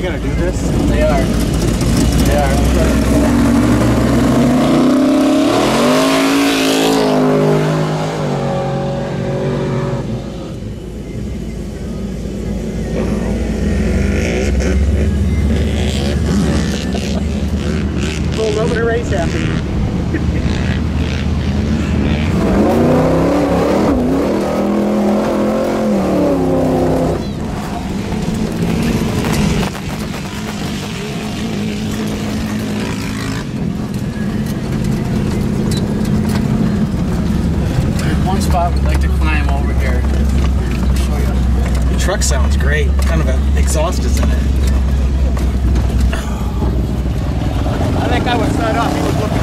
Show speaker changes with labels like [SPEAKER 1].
[SPEAKER 1] they gonna do this?
[SPEAKER 2] They are. They are.
[SPEAKER 1] Little of race happy.
[SPEAKER 2] one spot we'd like to climb over here.
[SPEAKER 1] The truck sounds great. Kind of an exhaust is in it? I think I would start off.